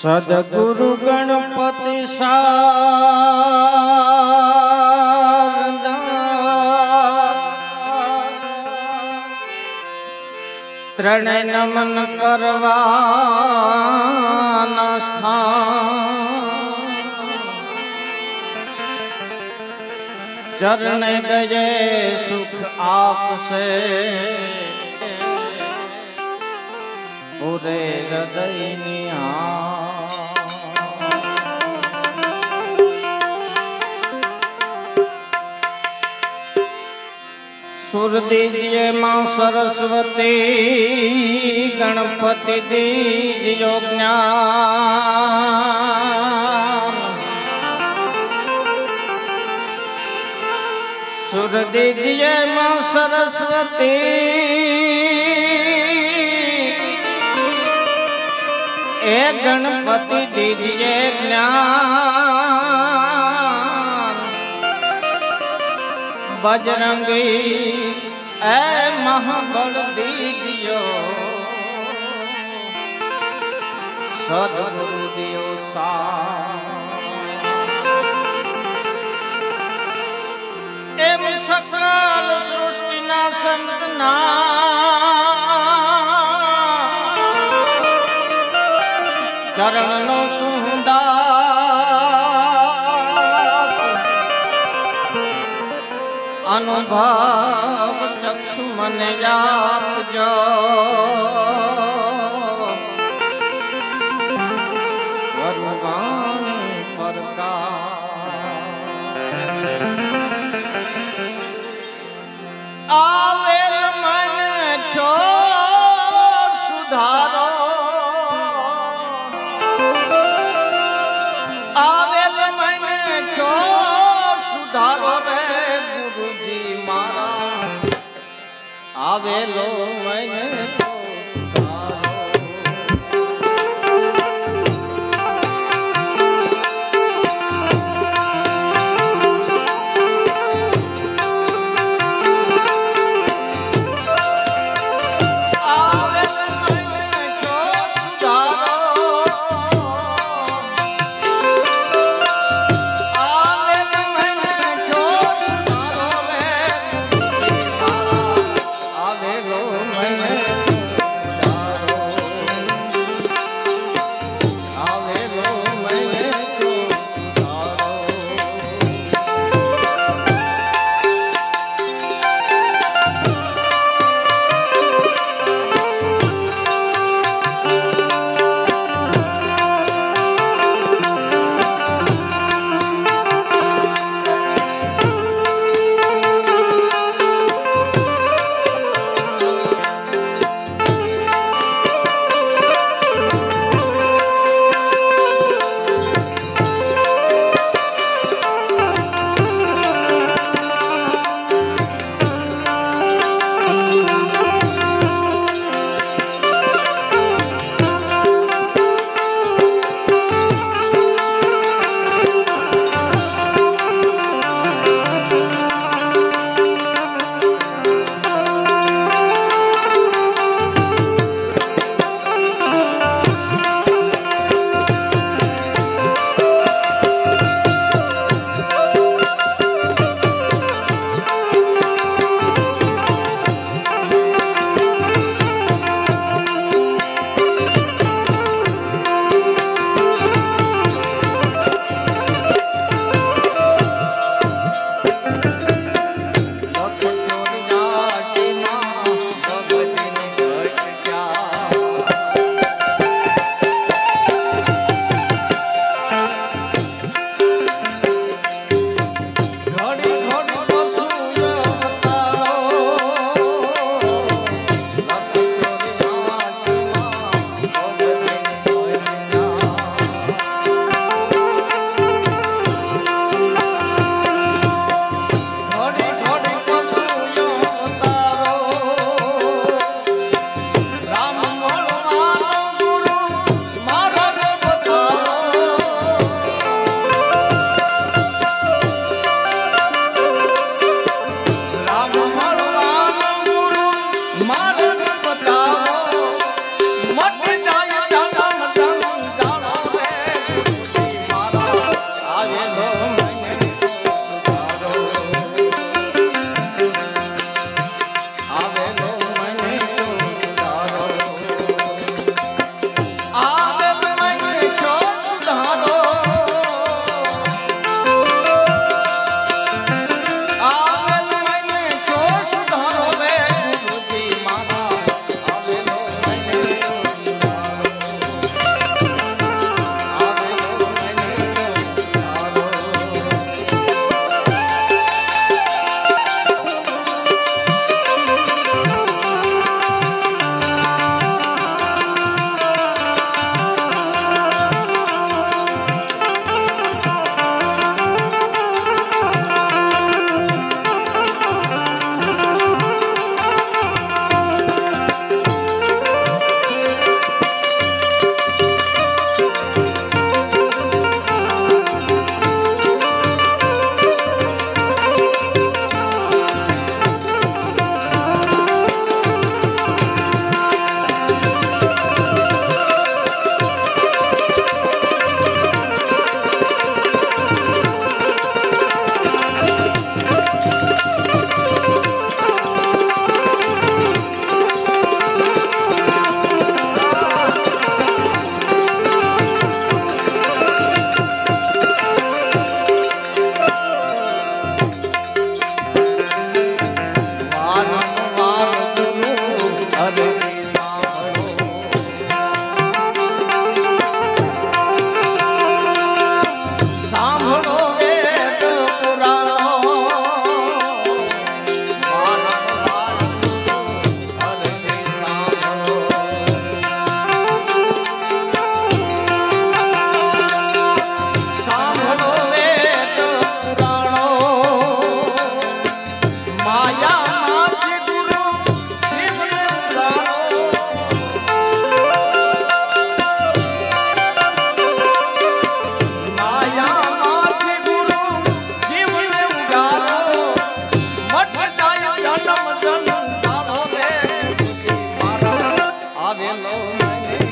सदगुरु गणपति शारदा तृण नमन करवाना स्थान। चरण गए सुख आपसे। પૂરે હૃદયની હા સુરદીજીએ માં સરસ્વતી ગણપતિ દીજીઓ જ્ઞાન સુરદીજીએ માં સરસ્વતી એ ગણપતિ દીजिए જ્ઞાન. બજરંગી, એ મહાબળ દીજ્યો સદગુરુ દિયો સા એમ સકલ સૃષ્ટિના સંતના ચરણનો સુંદાસ. અનુભવ ચક્ષુ મને આપજો આવેલો મન મને